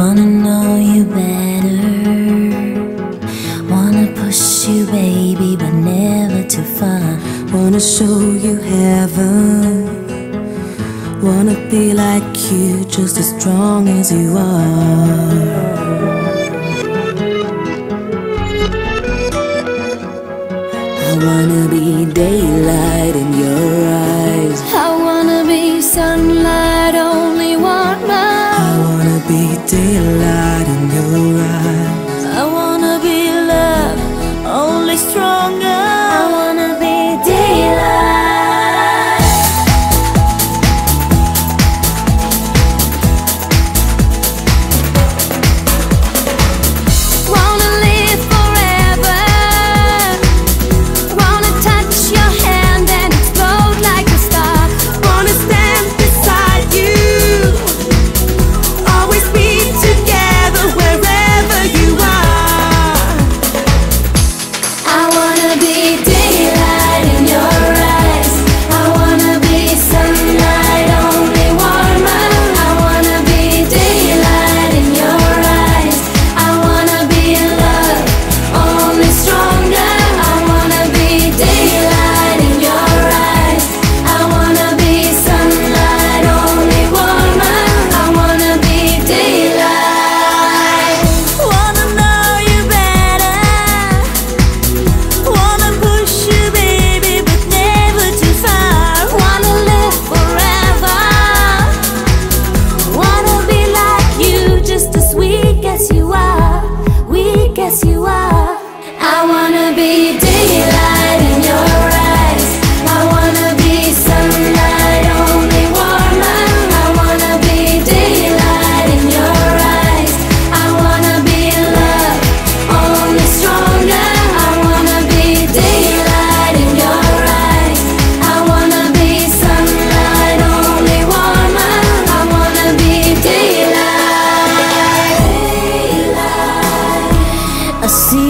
Wanna know you better. Wanna push you, baby, but never too far. Wanna show you heaven. Wanna be like you, just as strong as you are. I wanna be daylight in your see